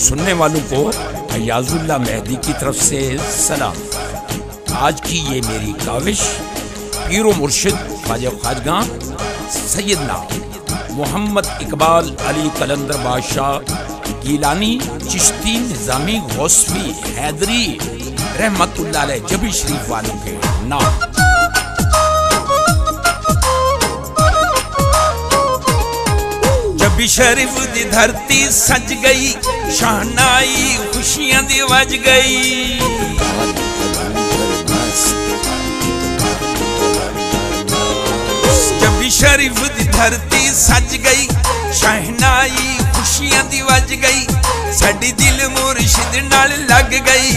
سننے والوں کو ایاز اللہ مہدی کی طرف سے سلام۔ آج کی یہ میری کاوش، پیر و مرشد خواجہ خواجگاں، سیدنا محمد اقبال علی کلندر بادشاہ گیلانی چشتی نظامی غوثوی حیدری رحمت اللہ علیہ جبی شریف والوں کے نام۔ ਬਿਸ਼ਰਫ ਦੀ ਧਰਤੀ ਸਜ ਗਈ ਸ਼ਾਨਾਈ ਖੁਸ਼ੀਆਂ ਦੀ ਵੱਜ ਗਈ। ਸ਼ਰੀਫ ਦੀ ਧਰਤੀ ਸੱਜ ਗਈ, ਸ਼ਹਿਨਾਈ ਖੁਸ਼ੀਆਂ ਦੀ ਵੱਜ ਗਈ। ਸਾਡੀ ਦਿਲ ਮੁਰਸ਼ਿਦ ਨਾਲ ਲੱਗ ਗਈ।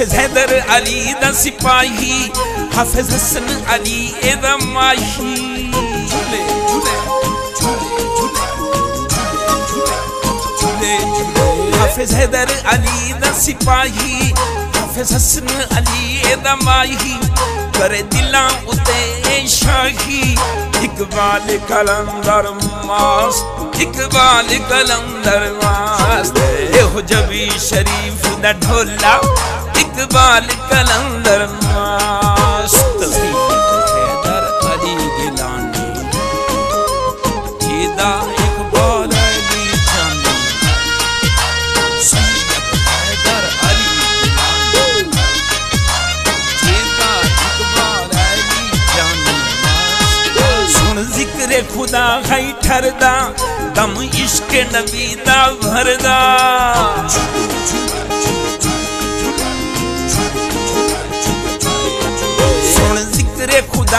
حافظ حیدر علی دا سپاہی، حافظ حسن علی دا ماہی۔ جھولے جھولے حافظ حیدر علی دا سپاہی، حافظ حسن علی دا ماہی۔ کرے دلاں اتے شاہی۔ اقبال کلندر ماس اقبال کلندر ماس اے ہو جبی شریف دا ڈھولا اقبال کلندر ماس حیدر علی جیدہ اقبال علی جانی سید حیدر علی جیدہ اقبال علی جانی سن ذکر خدا ہے ٹھردا دم عشق نبی دا بھردا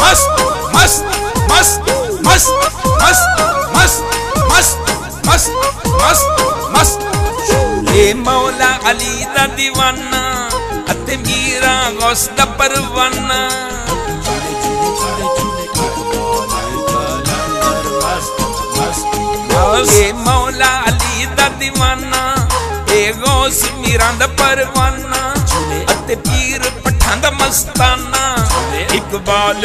مست مست مست مست مست مست مست مست مست مست اے مولا علی دا دیوانہ اتے میرا غوث دا پروانہ اے مولا علی دا دیوانہ اے غوث میرا دا پروانہ اتے پیر ਰੰਗ ਮਸਤਾਨਾ ਇਕਬਾਲ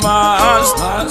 ਇਕਬਾਲ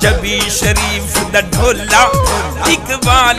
ਜਬੀ ਸ਼ਰੀਫ ਦਾ ਢੋਲਾ ਇਕਬਾਲ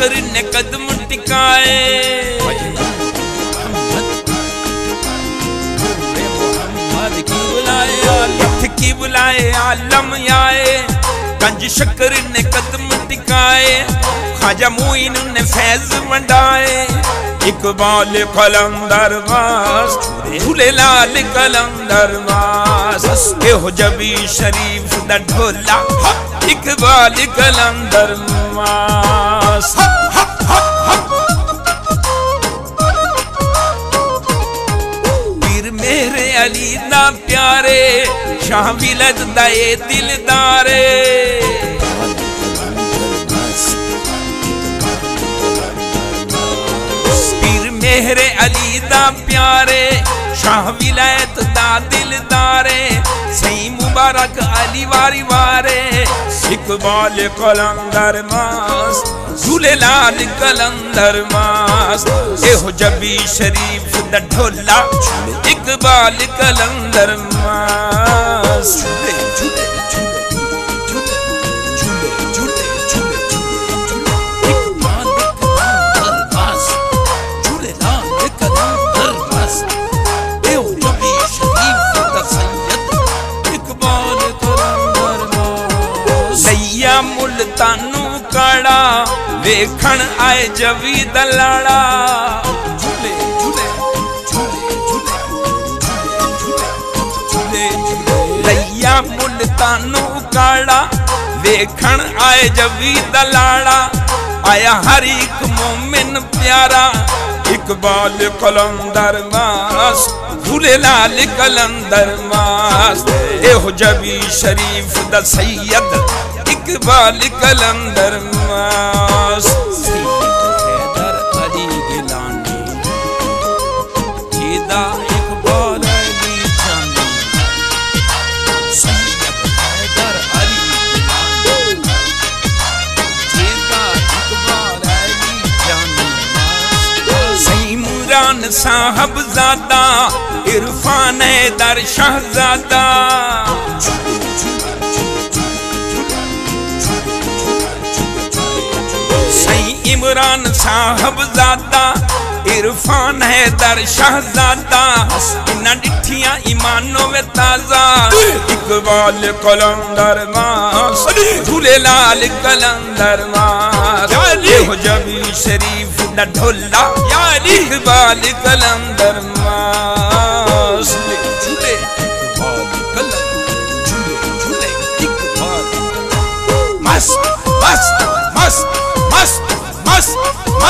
کنج نے قدم ٹکائے۔ ہاتھ کی بلائے عالم آئے۔ کنج شکر نے قدم ٹکائے۔ خواجہ معین نے فیض ونڈائے اقبال کلندر ماس جھولے لال کلندر ماس اے ہو جبی شریف دا ڈھولا۔ اقبال کلندر ماس علی دا پیارے شاہ ولد دا اے دلدارے پیر میرے علی دا پیارے شاہ ولایت دا دل دارے سی مبارک علی واری وارے۔ اقبال کلندر ماس، جھولے لال قلندر ماس۔ اے ہو جبی شریف دا ڈھولا اقبال کلندر ماس۔ جھولے جھولے۔ ویکھن آئے جوی دلاڑا لیا ملتانو کاڑا ویکھن آئے جوی دلاڑا آیا ہر ایک مومن پیارا اقبال قلندر ماس بھولے لال قلندر ماس اے ہو جبی شریف دا سید اقبال کلندر ماس حیدر علی گلانی جیدہ اقبال علی چاندی سید حیدر علی گلانی جیدہ اقبال علی سیموران صاحب زادہ عرفان در شہزادہ عمران صاحب زادہ عرفان ہے در شہزادہ انہاں ڈٹھیاں ایمانوں میں تازہ۔ اقبال قلندر ماس دھولے لال قلندر ماس۔ یعنی؟ ہو جبی شریف نہ ڈھولا یعنی؟ اقبال قلندر ماس۔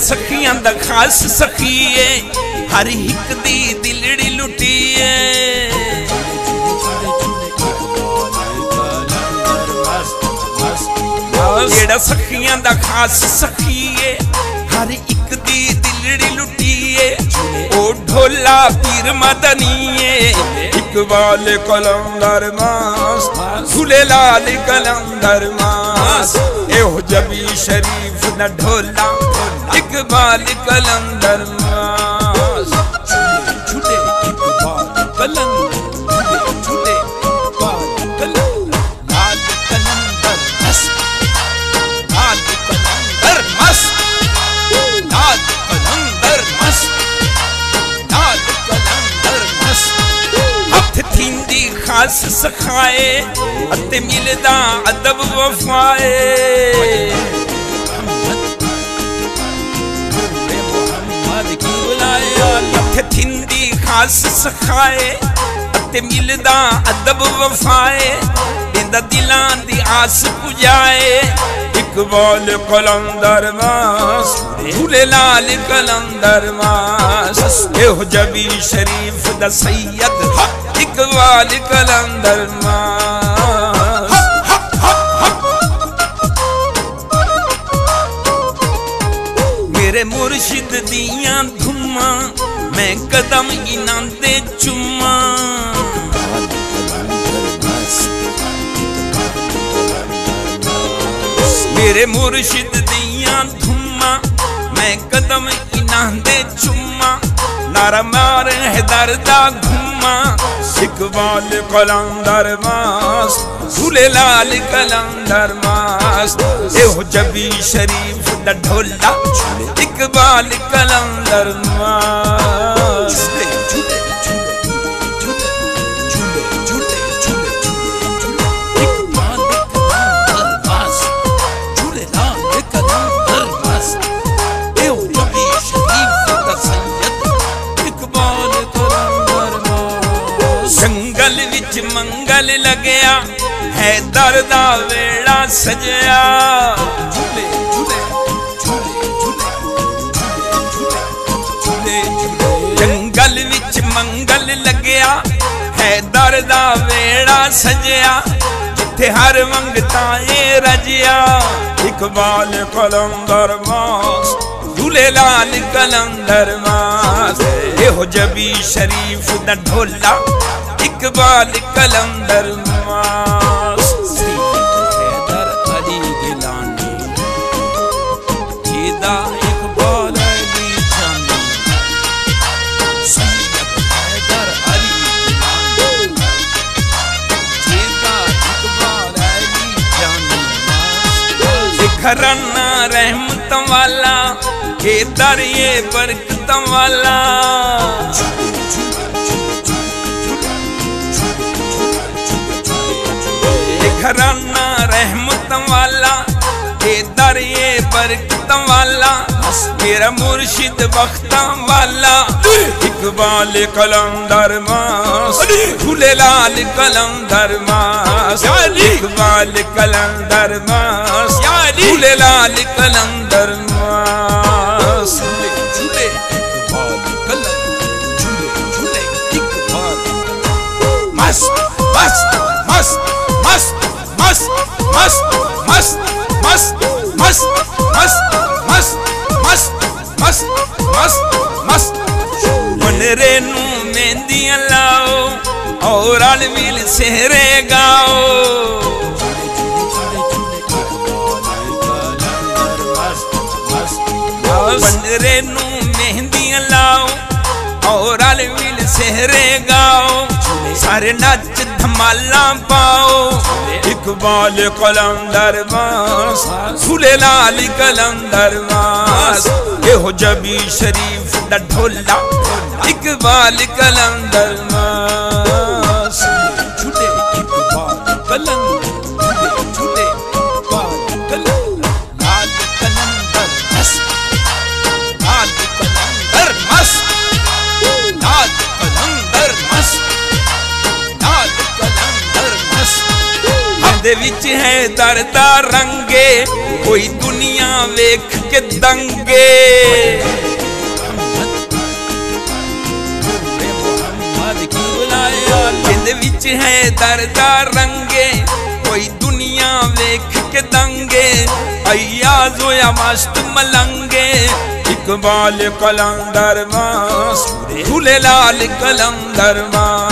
ਸਖੀਆਂ ਦਾ ਖਾਸ ਸਖੀਏ ਹਰ ਇੱਕ ਦੀ ਦਿਲੜੀ ਲੁੱਟੀਏ ਜਿਹੜਾ ਸਖੀਆਂ ਦਾ ਖਾਸ ਸਖੀਏ ਹਰ ਇੱਕ ਦੀ ਦਿਲੜੀ ਲੁੱਟੀਏ ਉਹ ਢੋਲਾ ਪੀਰ ਮਦਨੀਏ اقبال کلندر ماس جھولے لال کلندر ماس۔ اہو جبی شریف نہ ڈھولا، اقبال کلندر ماس۔ سکھائے، اتے ملدا ادب وفائے۔ لکھ تھندی خاص سکھائے، اتے ملدا ادب وفائے۔ دیندہ دلان دی آس پجائے، اقبال قلندر ماس بھولے لال قلندر ماس اے ہو جبی شریف دا سید حق اقبال کلندر میرے مرشد دیاں دھماں، میں قدم انہاں دے چماں. میرے مرشد دیاں دھماں، میں قدم انہاں دے چماں. نارا مار ہے دردا گھماں اقبال قلندر ماست زول لال قلندر ماست۔ اہو جبی شریف ڈھولا اقبال قلندر ماست۔ ਦਾ ਵੇੜਾ ਸਜਿਆ। ਝੂਲੇ ਝੂਲੇ ਝੂਲੇ ਝੂਲੇ ਜੰਗਲ ਵਿੱਚ ਮੰਗਲ ਲੱਗਿਆ ਹੈ ਦਰ ਦਾ ਵੇੜਾ ਸਜਿਆ। ਜਿੱਥੇ ਹਰ ਮੰਗਤਾ ਏ ਰਜਿਆ। ਇਕਬਾਲ ਕਲੰਦਰ ਵਾਸ, ਝੂਲੇ ਲਾਲ ਕਲੰਦਰ ਵਾਸ। ਇਹੋ ਜਬੀ ਸ਼ਰੀਫ ਦਾ ਢੋਲਾ, ਇਕਬਾਲ ਕਲੰਦਰ ਵਾਸ। یہ در یہ برکتم والا رحمتم والا یہ برکتم والا میرا مرشد بختم والا اقبال کلم درماس کھلے لال کلم درماس اقبال کلم درماس کھلے لال کلم درماس مست مست مست مست مست مست مست مست منرے نو مہندیاں لاؤ اور الویل سہرے گاؤ منرے نو مہندیاں لاؤ اور الویل سہرے گاؤ سارے نچ دھمالا پاؤ اقبال قلم درواز سلے لال قلم درباس یہ جبی شریف ڈھولا اقبال قلم درواز چھوٹے اقبال قلم وچ ہے دردا رنگے، کوئی دنیا ویکھ کے دنگے۔ وچ ہے دردا رنگے، کوئی دنیا ویکھ کے دنگے۔ ایاز ہویا مست ملنگے۔ اقبال کلندر ماس جھولے لال کلندر ماس